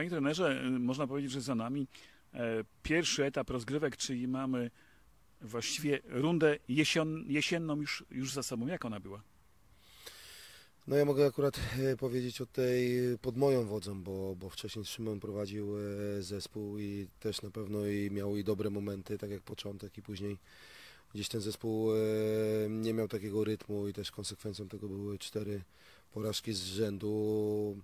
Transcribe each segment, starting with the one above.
Panie trenerze, y, można powiedzieć, że za nami e, pierwszy etap rozgrywek, czyli mamy właściwie rundę jesion, jesienną już, już za sobą. Jak ona była? No ja mogę akurat e, powiedzieć o tej pod moją wodzą, bo, bo wcześniej Szymon prowadził e, zespół i też na pewno i miał i dobre momenty, tak jak początek i później gdzieś ten zespół nie miał takiego rytmu i też konsekwencją tego były cztery porażki z rzędu.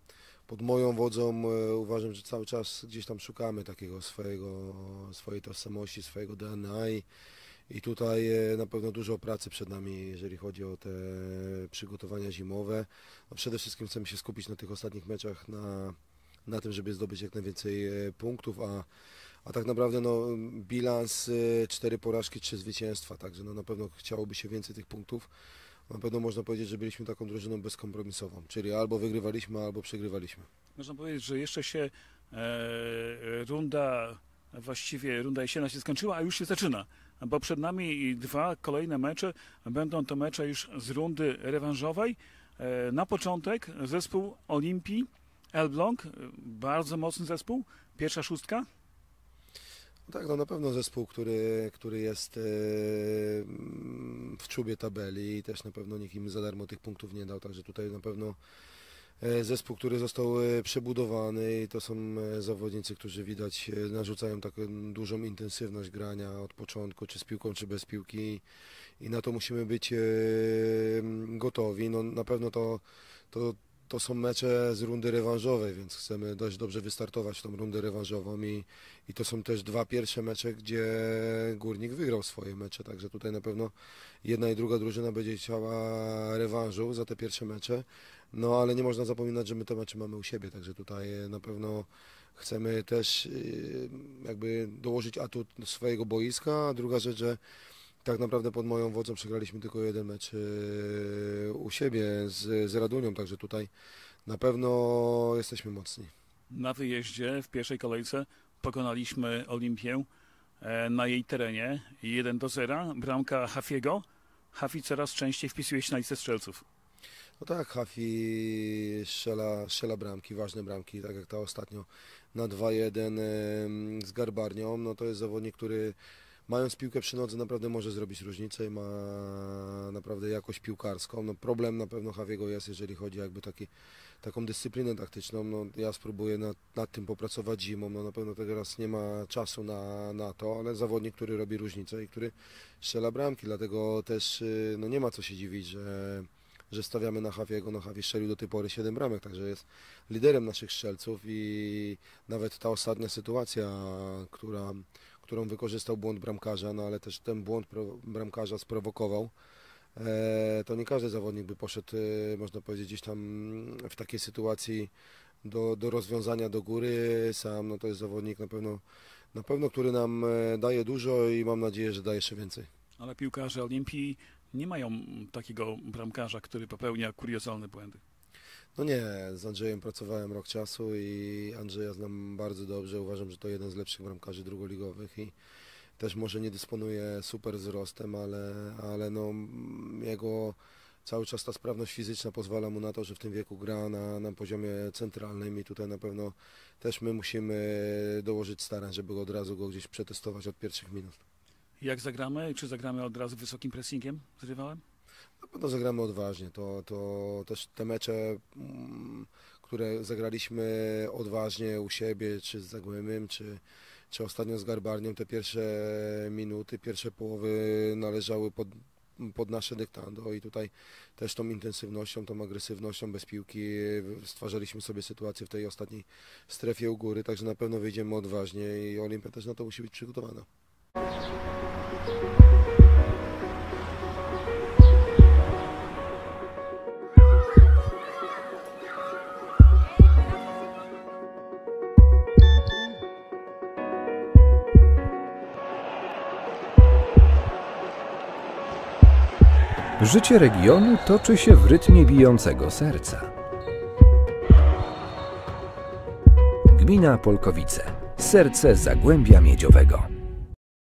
Pod moją wodzą uważam, że cały czas gdzieś tam szukamy takiego swojego, swojej tożsamości, swojego DNA i, i tutaj e, na pewno dużo pracy przed nami, jeżeli chodzi o te przygotowania zimowe. No przede wszystkim chcemy się skupić na tych ostatnich meczach, na, na tym, żeby zdobyć jak najwięcej e, punktów, a, a tak naprawdę no, bilans e, cztery porażki, trzy zwycięstwa, także no, na pewno chciałoby się więcej tych punktów. Na pewno można powiedzieć, że byliśmy taką drużyną bezkompromisową, czyli albo wygrywaliśmy, albo przegrywaliśmy. Można powiedzieć, że jeszcze się e, runda, właściwie runda jesienna się skończyła, a już się zaczyna bo przed nami dwa kolejne mecze. Będą to mecze już z rundy rewanżowej. E, na początek zespół Olimpii Elbląg, bardzo mocny zespół, pierwsza szóstka. Tak, no na pewno zespół, który, który jest e, w czubie tabeli i też na pewno nikt im za darmo tych punktów nie dał, także tutaj na pewno E, zespół, który został e, przebudowany i to są zawodnicy, którzy widać narzucają taką dużą intensywność grania od początku, czy z piłką, czy bez piłki i na to musimy być gotowi. No, na pewno to, to, to są mecze z rundy rewanżowej, więc chcemy dość dobrze wystartować tą rundę rewanżową i, i to są też dwa pierwsze mecze, gdzie Górnik wygrał swoje mecze, także tutaj na pewno jedna i druga drużyna będzie chciała rewanżu za te pierwsze mecze, no ale nie można zapominać, że my te mecze mamy u siebie, także tutaj na pewno chcemy też y, jakby dołożyć atut swojego boiska, a druga rzecz, że tak naprawdę pod moją wodzą przegraliśmy tylko jeden mecz e, u siebie z, z Radunią, także tutaj na pewno jesteśmy mocni. Na wyjeździe w pierwszej kolejce pokonaliśmy Olimpię e, na jej terenie 1 do 0. Bramka Hafiego. Hafi coraz częściej wpisuje się na listę strzelców. No tak, Hafi strzela, strzela bramki, ważne bramki, tak jak ta ostatnio na 2-1 z Garbarnią. No to jest zawodnik, który mając piłkę przy nodze naprawdę może zrobić różnicę i ma naprawdę jakość piłkarską. No problem na pewno Javiego jest, jeżeli chodzi jakby taki, taką dyscyplinę taktyczną. No, ja spróbuję nad, nad tym popracować zimą. No, na pewno teraz nie ma czasu na, na to, ale zawodnik, który robi różnicę i który strzela bramki, dlatego też y, no, nie ma co się dziwić, że że stawiamy na Javiego. No Javi strzelił do tej pory 7 bramek, także jest liderem naszych strzelców i nawet ta ostatnia sytuacja, która którą wykorzystał błąd bramkarza, no ale też ten błąd bramkarza sprowokował. E, to nie każdy zawodnik by poszedł, e, można powiedzieć, gdzieś tam w takiej sytuacji do, do rozwiązania do góry sam. No to jest zawodnik na pewno, na pewno, który nam e, daje dużo i mam nadzieję, że da jeszcze więcej. Ale piłkarze Olimpii nie mają takiego bramkarza, który popełnia kuriozalne błędy. No nie, z Andrzejem pracowałem rok czasu i Andrzeja znam bardzo dobrze. Uważam, że to jeden z lepszych bramkarzy drugoligowych i też może nie dysponuje super wzrostem, ale, ale no, jego cały czas ta sprawność fizyczna pozwala mu na to, że w tym wieku gra na, na poziomie centralnym i tutaj na pewno też my musimy dołożyć starań, żeby od razu go gdzieś przetestować od pierwszych minut. Jak zagramy? Czy zagramy od razu wysokim pressingiem z rywałem? Na pewno zagramy odważnie. To, to też te mecze, mm, które zagraliśmy odważnie u siebie, czy z Zagłębiem, czy, czy ostatnio z Garbarnią, te pierwsze minuty, pierwsze połowy należały pod, pod nasze dyktando i tutaj też tą intensywnością, tą agresywnością bez piłki stwarzaliśmy sobie sytuację w tej ostatniej strefie u góry, także na pewno wyjdziemy odważnie i Olimpia też na to musi być przygotowana. Życie regionu toczy się w rytmie bijącego serca. Gmina Polkowice. Serce Zagłębia Miedziowego.